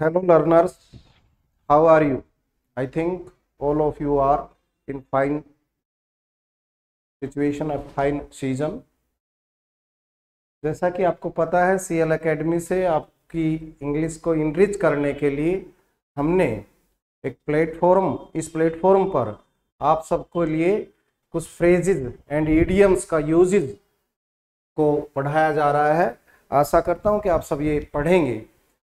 Hello learners, how are you? I think all of you are in fine situation, a fine season. जैसा कि आपको पता है C L academy से आपकी इंग्लिश को इनरिच करने के लिए हमने एक प्लेटफॉर्म इस प्लेटफॉर्म पर आप सबको लिए कुछ फ्रेजेज एंड इडियम्स का यूजेज को पढ़ाया जा रहा है आशा करता हूँ कि आप सब ये पढ़ेंगे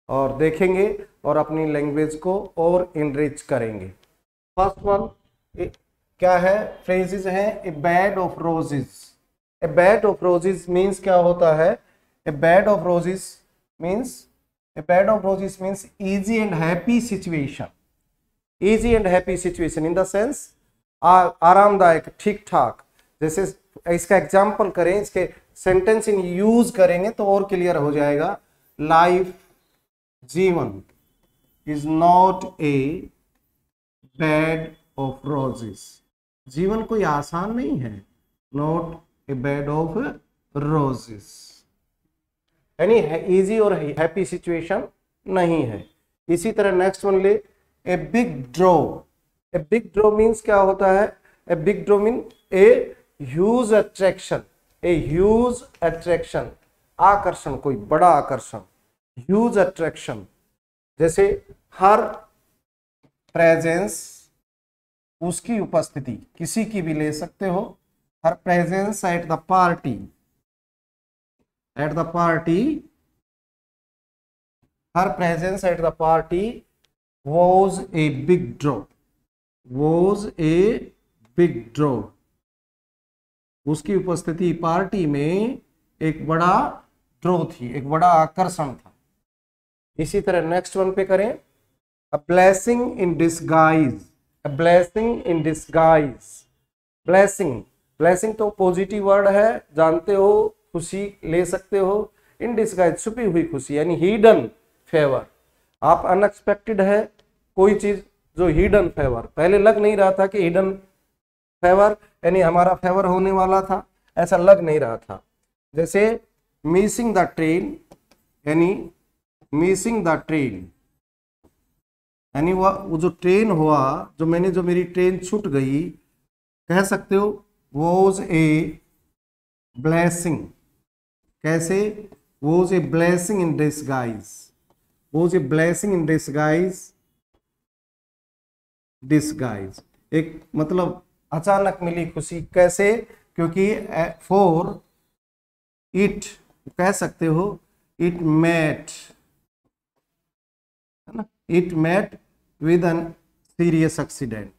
और देखेंगे और अपनी लैंग्वेज को और इनरिच करेंगे। फ़र्स्ट वन क्या है? फ्रेजेस हैं a bed of roses a bed of roses means क्या होता है? A bed of roses means a bed of roses means easy and happy situation easy and happy situation in the sense आरामदायक ठीक ठाक जैसे इसका example करें, इसके सेंटेंस इन यूज़ करेंगे तो और क्लियर हो जाएगा। लाइफ जीवन is not a bed of roses जीवन कोई आसान नहीं है. Not a bed of roses यानी इजी और हैप्पी सिचुएशन नहीं है. इसी तरह नेक्स्ट वन ले a big draw a big draw means क्या होता है? A big draw mean a huge attraction a huge attraction आकर्षण, कोई बड़ा आकर्षण. ह्यूज अट्रैक्शन जैसे हर प्रेजेंस उसकी उपस्थिति, किसी की भी ले सकते हो, her presence at the party at the party her presence at the party was a big draw was a big draw उसकी उपस्थिति पार्टी में एक बड़ा ड्रॉ थी, एक बड़ा आकर्षण था। इसी तरह नेक्स्ट वन पे करें। A blessing in disguise a blessing in disguise blessing blessing तो पॉजिटिव वर्ड है, जानते हो, खुशी ले सकते हो। इन डिस्गाइज छुपी हुई खुशी, यानी हिडन फेवर आप अनएक्सपेक्टेड है, कोई चीज़ जो हिडन फेवर पहले लग नहीं रहा था कि हिडन फेवर यानी हमारा फेवर होने वाला था। ऐसा लग नहीं रहा था। जैसे मिसिंग द ट्रेन यानी मिसिंग द ट्रेन यानी वह, वो जो ट्रेन हुआ, जो मैंने, जो मेरी ट्रेन छूट गई, कह सकते हो वॉज़ ए ब्लैसिंग कैसे? Was a blessing in disguise was a blessing in disguise disguise एक मतलब अचानक मिली खुशी. कैसे? क्योंकि फोर इट कह सकते हो इट मेट ना it met with an serious accident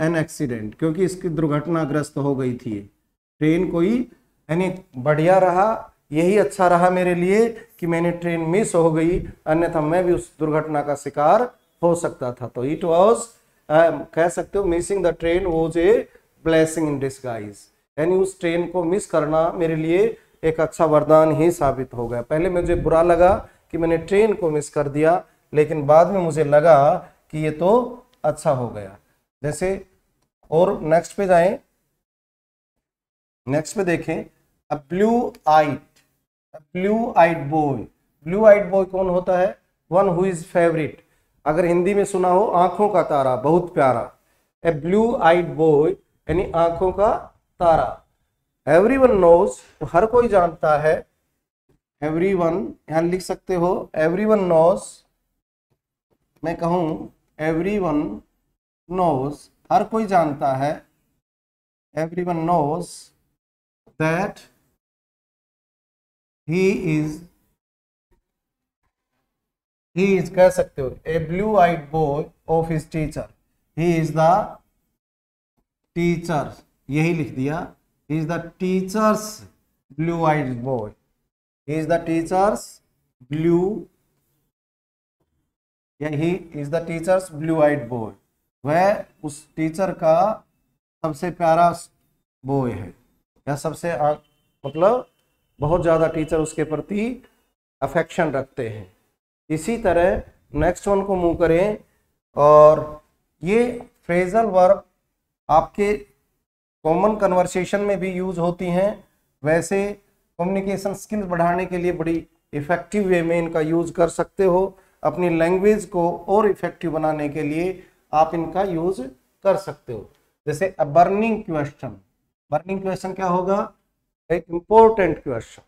an accident क्योंकि इसकी दुर्घटनाग्रस्त हो गई थी। ट्रेन कोई यानी बढ़िया रहा, यही अच्छा रहा मेरे लिए कि मैंने ट्रेन मिस हो गई, अन्यथा मैं भी उस दुर्घटना का शिकार हो सकता था। तो इट वॉज़ कह सकते हो missing the train was a blessing in disguise यानी उस ट्रेन को मिस करना मेरे लिए एक अच्छा वरदान ही साबित हो गया। पहले मुझे बुरा लगा कि मैंने ट्रेन को मिस कर दिया, लेकिन बाद में मुझे लगा कि ये तो अच्छा हो गया। जैसे, और नेक्स्ट पे जाएँ। नेक्स्ट पे देखें a blue eyed blue eyed boy blue eyed boy कौन होता है? वन हु इज़ फेवरेट अगर हिंदी में सुना हो, आँखों का तारा, बहुत प्यारा। ए ब्लू आइट बॉय यानी आँखों का तारा। एवरी वन नोज़ हर कोई जानता है एवरी वन यहाँ लिख सकते हो एवरी वन नोस मैं कहूँ एवरी वन नोस हर कोई जानता है everyone knows that he is he is कह सकते हो a blue eyed boy of his teacher he is the teacher यही लिख दिया is the teacher's blue eyed boy is the teacher's blue या he is the teacher's blue eyed boy वह उस teacher का सबसे प्यारा बॉय है। या सबसे मतलब बहुत ज़्यादा टीचर उसके प्रति अफेक्शन रखते हैं। इसी तरह नेक्स्ट वन को मूव करें और ये फ्रेजल वर्ब आपके कॉमन कन्वर्सेशन में भी यूज़ होती हैं। वैसे कम्युनिकेशन स्किल्स बढ़ाने के लिए बड़ी इफ़ेक्टिव वे में इनका यूज़ कर सकते हो। अपनी लैंग्वेज को और इफ़ेक्टिव बनाने के लिए आप इनका यूज़ कर सकते हो। जैसे a burning question burning question क्या होगा? एक इंपॉर्टेंट क्वेश्चन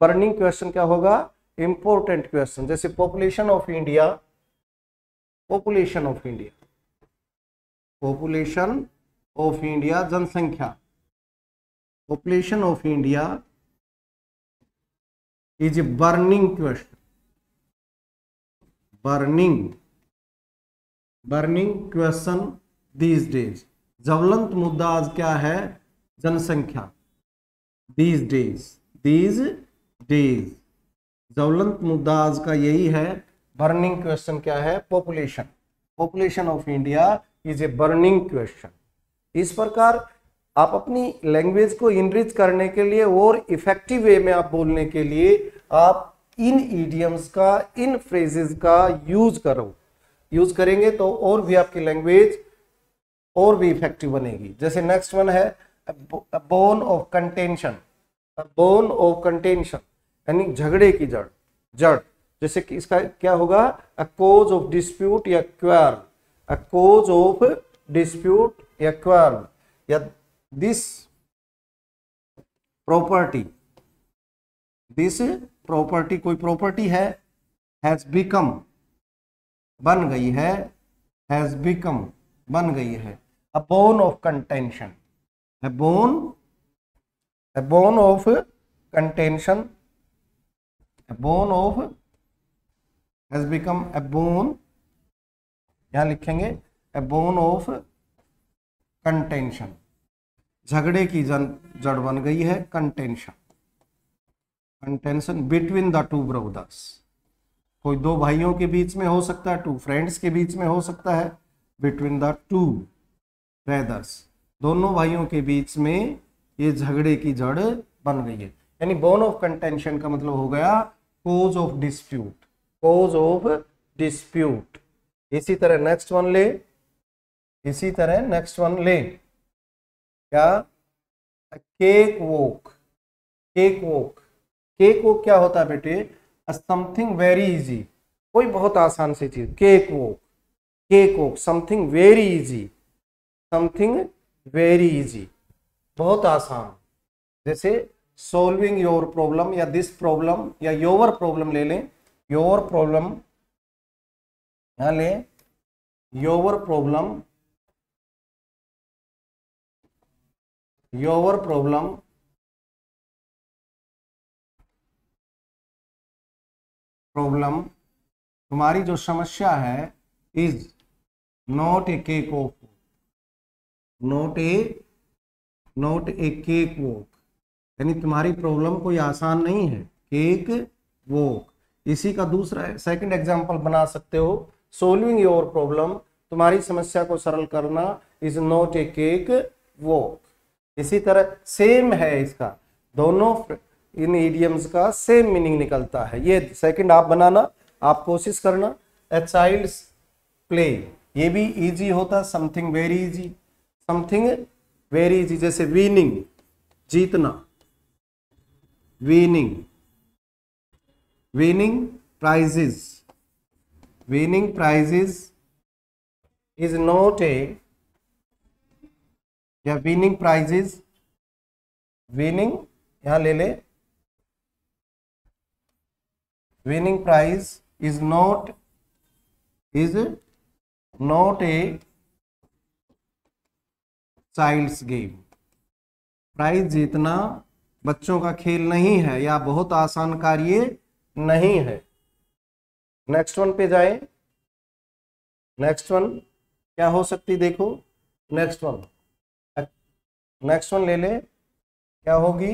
बर्निंग क्वेश्चन क्या होगा? इंपॉर्टेंट क्वेश्चन जैसे population of India population of India population of India जनसंख्या। Population of India is burning question burning burning question these days ज्वलंत मुद्दा आज क्या है जनसंख्या दीज डेज़ दीज डेज़ ज्वलंत मुद्दा आज का यही है बर्निंग क्वेश्चन क्या है population population of India is a burning question इस प्रकार आप अपनी लैंग्वेज को इनरिच करने के लिए और इफ़ेक्टिव वे में आप बोलने के लिए आप इन ईडियम्स का, इन फ्रेजेस का यूज़ करो। यूज़ करेंगे तो और भी आपकी लैंग्वेज और भी इफ़ेक्टिव बनेगी। जैसे नेक्स्ट वन है bone of contention bone of contention यानी झगड़े की जड़ जड़। जैसे कि इसका क्या होगा? अ कोज ऑफ़ डिस्प्यूट या quarrel a cause of dispute या क्वार या दिस प्रॉपर्टी दिस प्रॉपर्टी कोई प्रॉपर्टी है हैज़ बिकम बन गई है हैज़ बिकम बन गई है a bone of contention a bone a bone of contention a bone of has become a bone यहाँ लिखेंगे a bone of contention झगड़े की जन जड़ बन गई है contention contention between the two brothers कोई दो भाइयों के बीच में हो सकता है टू फ्रेंड्स के बीच में हो सकता है बिटवीन द टू ब्रदर्स दोनों भाइयों के बीच में ये झगड़े की जड़ बन गई है। यानी बोन ऑफ़ कंटेंशन का मतलब हो गया cause of dispute cause of dispute इसी तरह नेक्स्ट वन ले। इसी तरह नेक्स्ट वन ले। क्या? Cake walk cake walk cake walk क्या होता है बेटे? समथिंग वेरी इजी कोई बहुत आसान सी चीज़। Cake walk cake walk something very easy something very easy बहुत आसान। जैसे सॉल्विंग योर प्रॉब्लम या दिस प्रॉब्लम या योर प्रॉब्लम ले लें। योर प्रॉब्लम यहाँ ले। Your problem your problem problem तुम्हारी जो समस्या है is not a cake of not a not a cake walk. यानी तुम्हारी प्रॉब्लम कोई आसान नहीं है। Cake walk. इसी का दूसरा सेकंड एग्जांपल बना सकते हो। सोल्विंग योर प्रॉब्लम तुम्हारी समस्या को सरल करना is not a cake walk इसी तरह सेम है इसका। दोनों इन इडियम्स का सेम मीनिंग निकलता है। ये सेकंड आप बनाना, आप कोशिश करना ए चाइल्ड प्ले ये भी इजी होता something very easy something very easy जैसे विनिंग जीतना। Winning winning prizes winning prizes is not a या विनिंग प्राइजेस विनिंग यहाँ ले ले। Winning prize is not is not a child's game prize जीतना बच्चों का खेल नहीं है या बहुत आसान कार्य नहीं है। नेक्स्ट वन पे जाए। नेक्स्ट वन क्या हो सकती देखो। नेक्स्ट वन नेक्स्ट वन ले ले। क्या होगी?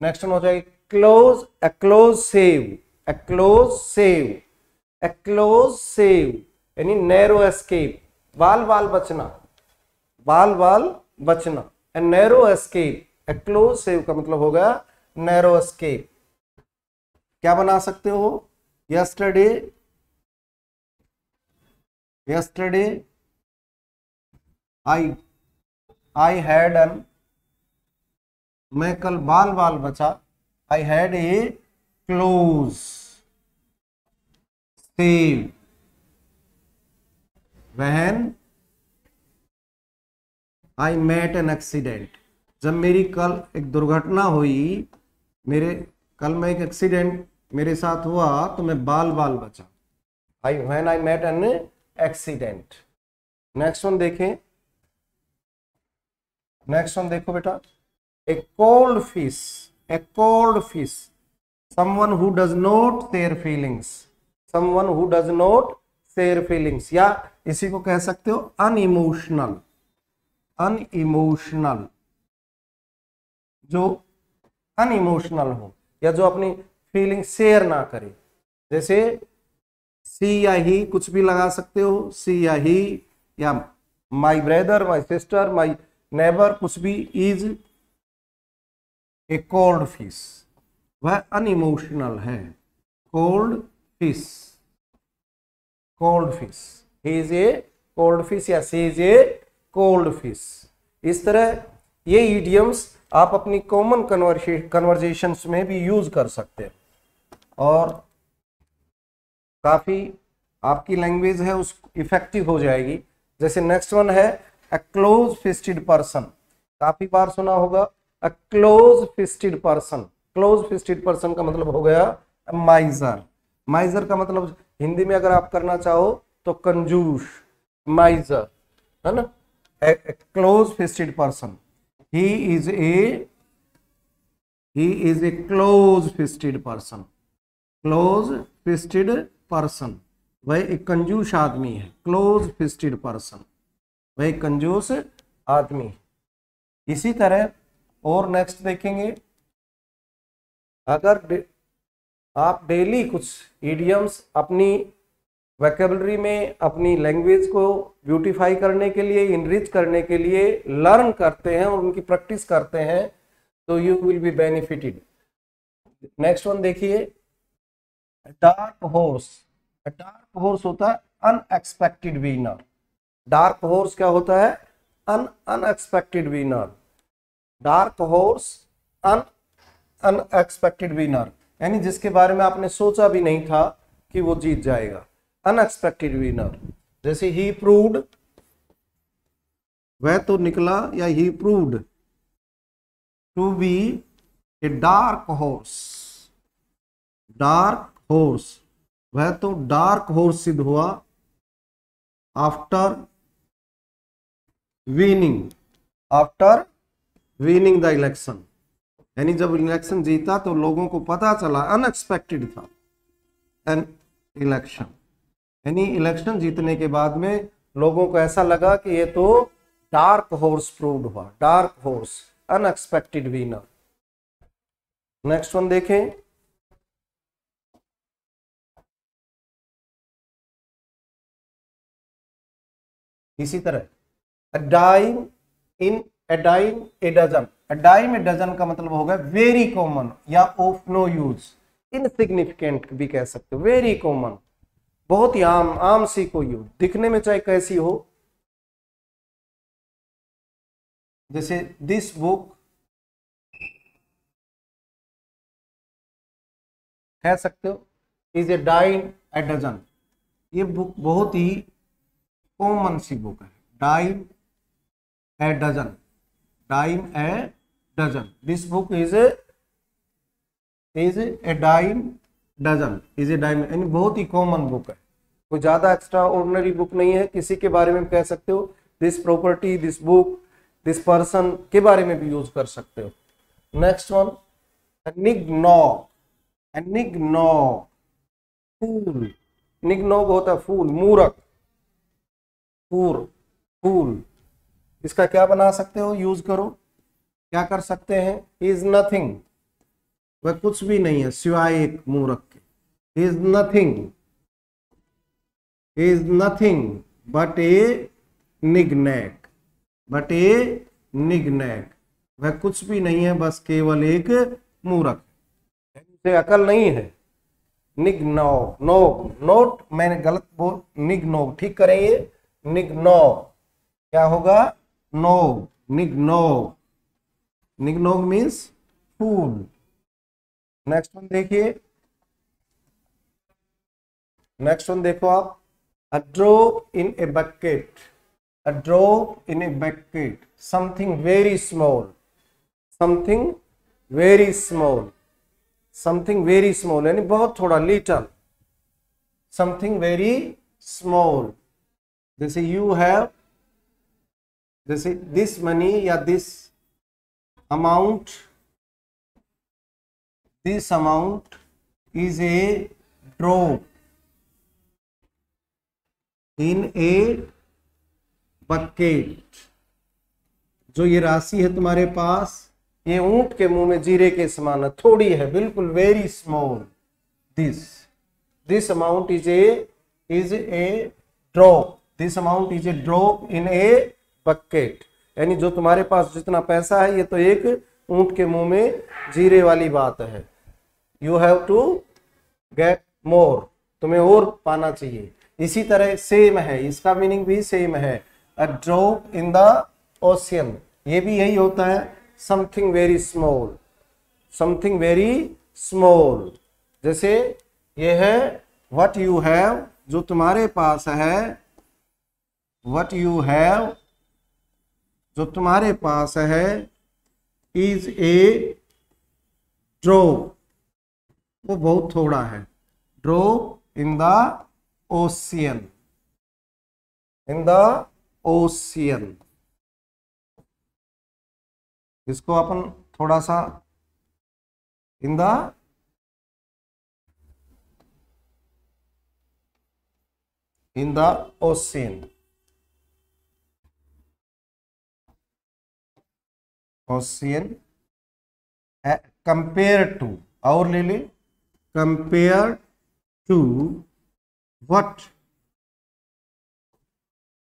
नेक्स्ट वन हो जाएगी close a close save a close save a close save यानी नैरो एस्केप बाल बाल बचना बाल बाल बचना a narrow escape a close save का मतलब होगा नैरो एस्केप क्या बना सकते हो? Yesterday yesterday I I had an मैं कल बाल बाल बचा। I had a close save when I met an accident जब मेरी कल एक दुर्घटना हुई, मेरे, कल में एक एक्सीडेंट मेरे साथ हुआ तो मैं बाल बाल बचा। I when I met an accident next one देखें। नेक्स्ट वन देखो बेटा। A cold fish a cold fish someone who does not share feelings someone who does not share feelings या इसी को कह सकते हो अनइमोशनल अनइमोशनल जो अनइमोशनल हो, या जो अपनी फीलिंग शेयर ना करे। जैसे सी या ही कुछ भी लगा सकते हो सी या ही या my brother my sister my neighbour कुछ भी इज़ ए कोल्ड फ़िश। वह अनइमोशनल है। Cold fish. Cold fish. He is a cold fish या she is a cold fish इस तरह ये ईडियम्स आप अपनी कॉमन कन्वर्जेशन में भी यूज़ कर सकते हैं। और काफ़ी आपकी लैंग्वेज है, उस इफ़ेक्टिव हो जाएगी। जैसे नेक्स्ट वन है अ क्लोज फिस्टेड पर्सन काफ़ी बार सुना होगा a close fisted person close fisted person का मतलब हो गया माइजर माइजर का मतलब हिंदी में अगर आप करना चाहो तो कंजूस माइजर है ना? Close fisted person he is a, he is a close fisted person. Close fisted person. वह एक कंजूस आदमी है क्लोज फिस्टेड पर्सन वह कंजूस आदमी। इसी तरह और नेक्स्ट देखेंगे। अगर डे, आप डेली कुछ इडियम्स अपनी वैकेबलरी में अपनी लैंग्वेज को ब्यूटीफाई करने के लिए इनरिच करने के लिए लर्न करते हैं और उनकी प्रैक्टिस करते हैं तो you will be benefited next one देखिए। डार्क हॉर्स डार्क हॉर्स होता है अनएक्सपेक्टेड विनर डार्क हॉर्स क्या होता है? Un unexpected winner dark horse un unexpected winner यानी जिसके बारे में आपने सोचा भी नहीं था कि वो जीत जाएगा। अनएक्सपेक्टेड विनर जैसे ही प्रूव्ड वह तो निकला या he proved to be a dark horse dark horse वह तो डार्क हॉर्स सिद्ध हुआ after winning after winning the election यानी जब इलेक्शन जीता तो लोगों को पता चला अनएक्सपेक्टेड था एन इलेक्शन यानी इलेक्शन जीतने के बाद में लोगों को ऐसा लगा कि ये तो डार्क हॉर्स प्रूव्ड हुआ dark horse unexpected winner next one देखें. इसी तरह. Dime in a dime a dozen dime a dozen का मतलब होगा वेरी कॉमन या ऑफ़ नो यूज़ इनसिग्निफिकेंट भी कह सकते हो वेरी कॉमन बहुत ही आम आम सी कोई हो। दिखने में चाहे कैसी हो। जैसे दिस बुक कह सकते हो is a dime a dozen ये बुक बहुत ही कॉमन सी बुक है। Dime a dozen dime a dozen this book is is a dime dozen is a dime यानी बहुत ही कॉमन बुक है। कोई ज़्यादा एक्स्ट्रा ऑर्डनरी बुक नहीं है। किसी के बारे में कह सकते हो। This property this book this person के बारे में भी यूज़ कर सकते हो। नेक्स्ट वन निग्नॉग निग्नॉग फूल निग निग्नॉग होता है फूल मूरख. फूल फूल इसका क्या बना सकते हो? यूज़ करो। क्या कर सकते हैं? इज़ नथिंग वह कुछ भी नहीं है, सिवाय एक मूरख के। Is nothing is nothing but a निग्नैक but a निगनेक वह कुछ भी नहीं है, बस केवल एक मूरख से अकल नहीं है। निग्नो नो नोट। मैंने गलत बोल निग्नो ठीक करेंगे। निग्नो क्या होगा? नो निग्नो निग्नो मीन्स फूल नेक्स्ट वन देखिए। नेक्स्ट वन देखो आप। A drop in a bucket a drop in a bucket something very small something very small something very small यानी बहुत थोड़ा लिटल समथिंग वेरी स्मॉल जैसे यू हैव जैसे this money या this amount this amount is a drop in a bucket जो ये राशि है तुम्हारे पास, ये ऊँट के मुँह में जीरे के समान है, थोड़ी है, बिल्कुल very small this this amount is a is a drop this amount is a drop in a bucket यानी जो तुम्हारे पास जितना पैसा है, ये तो एक ऊँट के मुँह में जीरे वाली बात है। You have to get more तुम्हें और पाना चाहिए। इसी तरह सेम है। इसका मीनिंग भी सेम है। A drop in the ocean ये भी यही होता है। Something very small something very small जैसे ये है वट यू हैव जो तुम्हारे पास है वट यू हैव जो तुम्हारे पास है इज़ ए ड्रॉप वो बहुत थोड़ा है। Drop in the ocean in the ocean इसको अपन थोड़ा सा in the in the ocean ocean compare to और ले ले। कंपेयर टू वट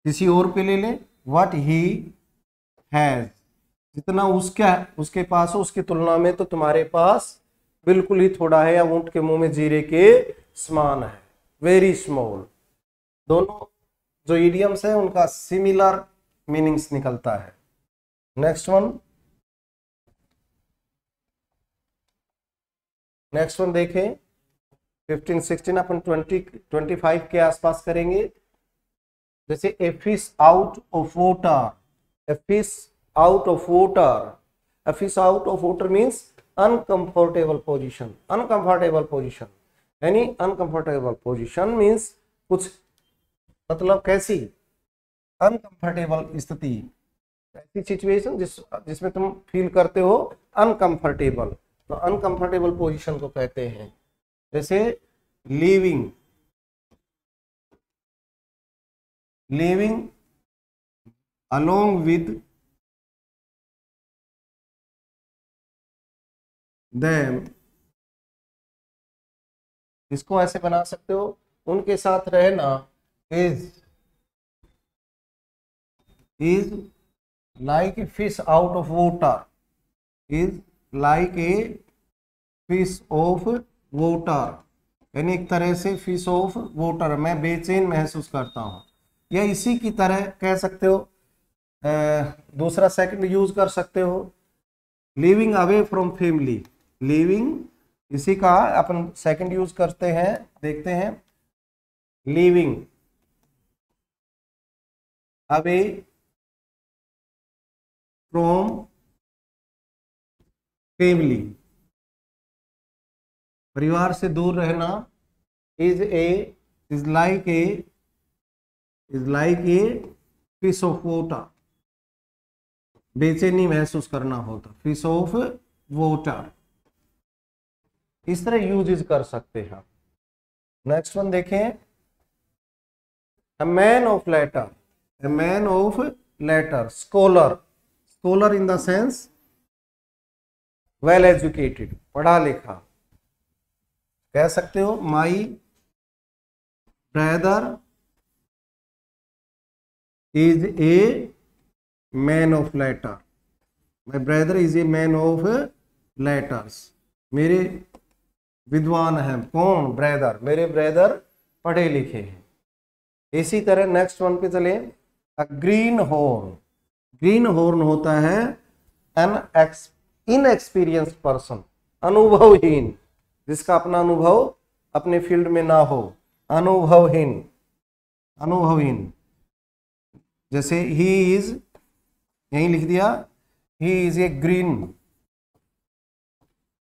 किसी और पे ले ले। वट ही हैज़ जितना उसका उसके पास हो उसकी तुलना में तो तुम्हारे पास बिल्कुल ही थोड़ा है या ऊँट के मुँह में जीरे के समान है। वेरी स्मॉल दोनों जो इडियम्स है उनका सिमिलर मीनिंग्स निकलता है। नेक्स्ट वन नेक्स्ट वन देखें। 15 16 अपन 20 25 के आसपास करेंगे। जैसे a fish out of water a fish out of water a fish out of water means uncomfortable position uncomfortable position यानी अनकंफर्टेबल पोजीशन मींस कुछ मतलब कैसी? अनकंफर्टेबल स्थिति। ऐसी सिचुएशन जिस, जिसमें तुम फील करते हो अनकंफर्टेबल तो अनकंफर्टेबल पोजीशन को कहते हैं। जैसे living living along with them इसको ऐसे बना सकते हो। उनके साथ रहना is is like fish out of water is like a fish of water यानी एक तरह से फ़िश ऑफ़ वोटर मैं बेचैन महसूस करता हूँ। या इसी की तरह कह सकते हो दूसरा सेकंड यूज़ कर सकते हो। Living away from family living इसी का अपन सेकंड यूज़ करते हैं, देखते हैं। लिविंग अवे फ्रॉम फैमिली परिवार से दूर रहना is a is like a is like a fish of water बेचैनी महसूस करना होता। फ़िश ऑफ़ वोटर इस तरह यूज़ कर सकते हैं नेक्स्ट वन देखें। A man of letter a man of letter scholar scholar in the sense well educated, पढ़ा लिखा। कह सकते हो, my brother is a man of letter. My brother is a man of letters. मेरे विद्वान हैं। कौन? ब्रदर। मेरे ब्रदर पढ़े लिखे हैं। इसी तरह नेक्स्ट वन पे चले। ग्रीन हॉर्न ग्रीन हॉर्न होता है एन एक्स इनएक्सपीरियंस पर्सन अनुभवहीन, जिसका अपना अनुभव अपने फ़ील्ड में ना हो, अनुभवहीन अनुभवहीन। जैसे ही इज़ यही लिख दिया he is a green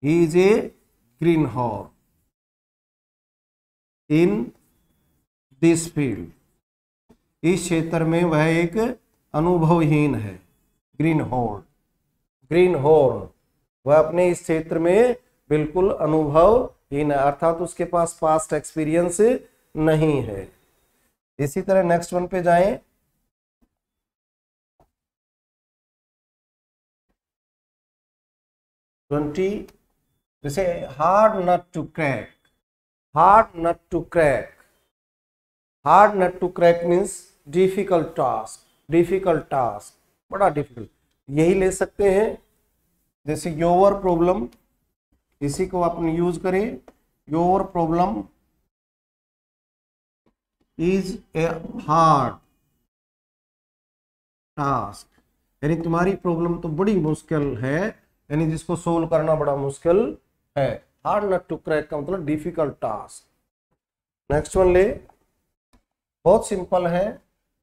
he is a green horn in this field इस क्षेत्र में वह एक अनुभवहीन है ग्रीन हॉर्न ग्रीन हॉर्न वह अपने इस क्षेत्र में बिल्कुल अनुभवहीन है अर्थात उसके पास पास्ट एक्सपीरियंस नहीं है। इसी तरह नेक्स्ट वन पे जाएँ। ट्वेंटी जैसे hard nut to crack hard nut to crack hard nut to crack means difficult task difficult task बड़ा डिफ़िकल्ट यही ले सकते हैं। जैसे योवर प्रॉब्लम, इसी को अपन यूज़ करें। Your problem is a hard task. यानी तुम्हारी प्रॉब्लम तो बड़ी मुश्किल है, यानी जिसको सोल्व करना बड़ा मुश्किल है। हार्ड नट टू क्रैक का मतलब डिफ़िकल्ट टास्क। नेक्स्ट वन ले। बहुत सिंपल है,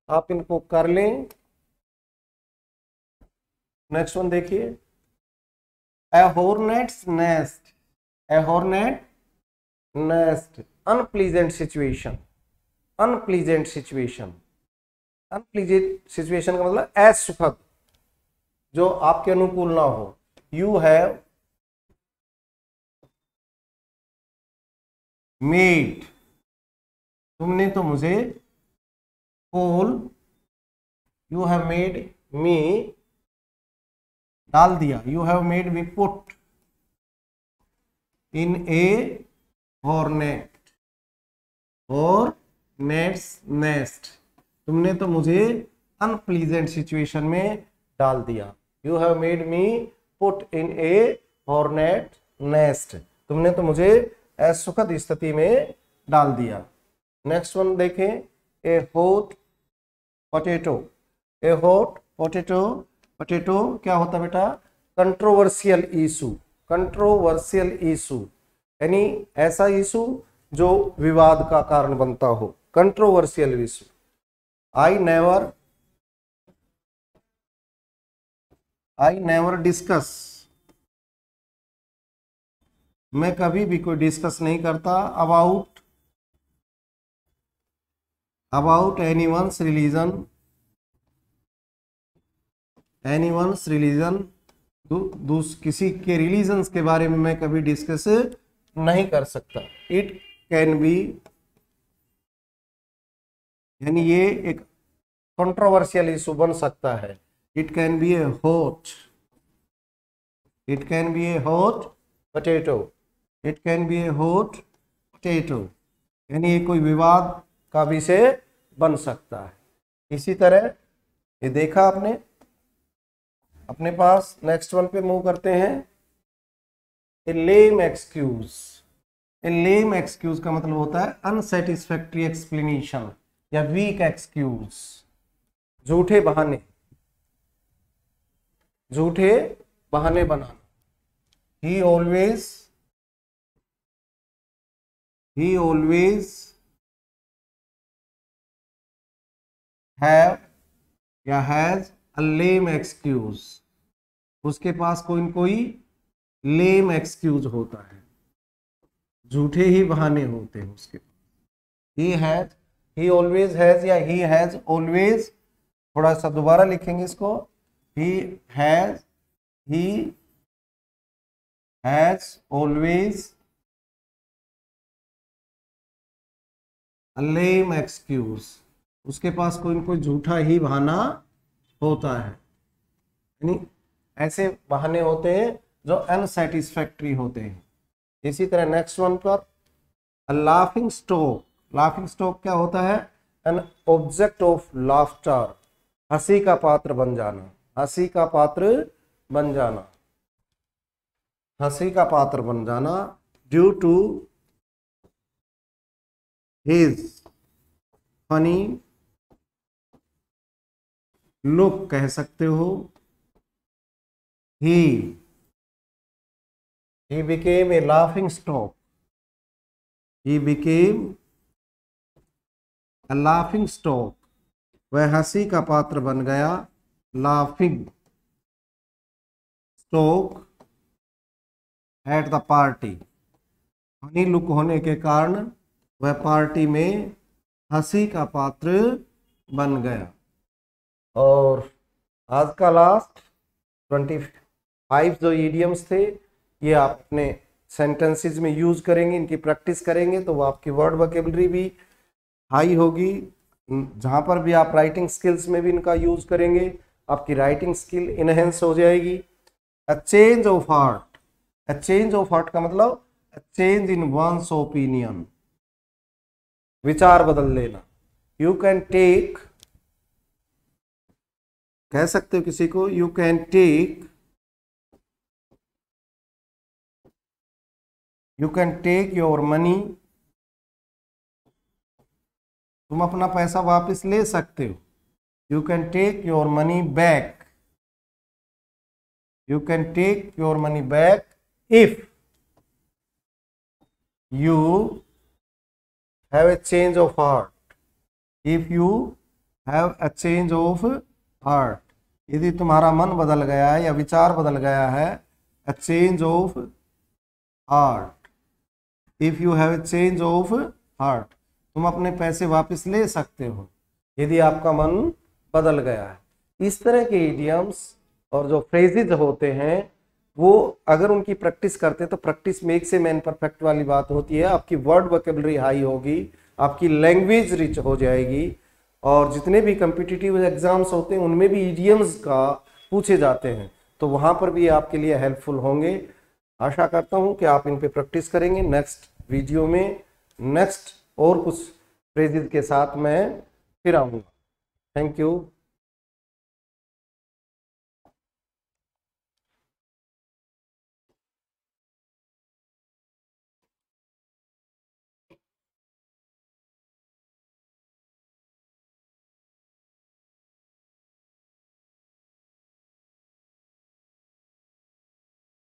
आप इनको कर लें। नेक्स्ट वन देखिए। A hornets nest a hornet nest unpleasant situation unpleasant situation unpleasant situation का मतलब असुखद जो आपके अनुकूल ना हो। यू हैव मेड तुमने तो मुझे call you have made me डाल दिया। You have made me put in a hornet और नेट्स नेस्ट तुमने तो मुझे अनप्लीजेंट सिचुएशन में डाल दिया। You have made me put in a hornet nest तुमने तो मुझे असुखद स्थिति में डाल दिया। नेक्स्ट वन देखें। A hot potato a hot potato potato, क्या होता बेटा? कंट्रोवर्सियल इशू कंट्रोवर्सियल इशू यानी ऐसा इशू जो विवाद का कारण बनता हो controversial issue I never I never discuss मैं कभी भी कोई डिस्कस नहीं करता about about any anyone's religion anyone's religion religion किसी के रिलीजन्स के बारे में मैं कभी डिस्कस नहीं कर सकता। इट कैन बी यानी ये एक कंट्रोवर्शियल इशू बन सकता है। It can be a hot it can be a hot potato it can be a hot potato यानी ये कोई विवाद का विषय बन सकता है। इसी तरह ये देखा आपने अपने पास नेक्स्ट वन पे मूव करते हैं। ए लेम एक्सक्यूज ए लेम एक्सक्यूज का मतलब होता है अनसेटिस्फैक्ट्री एक्सप्लेनेशन या वीक एक्सक्यूज झूठे बहाने। झूठे बहाने बनाना। He always he always have या हैज़ लेम एक्सक्यूज उसके पास कोई न कोई लेम एक्सक्यूज होता है। झूठे ही बहाने होते हैं उसके he has he always has या ही हैज़ ऑलवेज थोड़ा सा दोबारा लिखेंगे इसको। He has he has always lame excuse. उसके पास कोई कोई झूठा ही बहाना होता है। यानी ऐसे बहाने होते हैं जो अनसेटिस्फैक्ट्री होते हैं। इसी तरह नेक्स्ट वन पर लाफिंग स्टोक लाफिंग स्टोक क्या होता है? एन ऑब्जेक्ट ऑफ़ लाफ्टर हँसी का पात्र बन जाना। हँसी का पात्र बन जाना। हँसी का पात्र बन जाना due to his funny look कह सकते हो। He he became a laughing stock. He became laughing stock वह हँसी का पात्र बन गया। Laughing stock at the party funny look होने के कारण वह पार्टी में हँसी का पात्र बन गया। और आज का लास्ट ट्वेंटी फाइव जो ईडियम्स थे, ये आप अपने सेंटेंसेस में यूज़ करेंगे, इनकी प्रैक्टिस करेंगे तो वो आपकी वर्ड वोकेबलरी भी हाई होगी। जहाँ पर भी आप राइटिंग स्किल्स में भी इनका यूज़ करेंगे, आपकी राइटिंग स्किल इनहेंस हो जाएगी। A change of heart a change of heart का मतलब a change in one's opinion विचार बदल लेना। यू कैन टेक कह सकते हो किसी को? You can take you can take your money तुम अपना पैसा वापस ले सकते हो। You can take your money back you can take your money back if you have a change of heart if you have a change of heart यदि तुम्हारा मन बदल गया है या विचार बदल गया है, a change of heart. If you have a change of heart, तुम अपने पैसे वापस ले सकते हो, यदि आपका मन बदल गया है। इस तरह के इडियम्स और जो फ्रेजेज होते हैं, वो अगर उनकी प्रैक्टिस करते तो प्रैक्टिस मेक से मैन परफेक्ट वाली बात होती है। आपकी वर्ड वोकेबलरी हाई होगी, आपकी लैंग्वेज रिच हो जाएगी और जितने भी कम्पिटिटिव एग्ज़ाम्स होते हैं, उनमें भी ईडियम्स का पूछे जाते हैं। तो वहाँ पर भी आपके लिए हेल्पफुल होंगे। आशा करता हूँ कि आप इन पर प्रैक्टिस करेंगे। नेक्स्ट वीडियो में नेक्स्ट और कुछ प्रेजिद के साथ मैं फिर आऊँगा। Thank you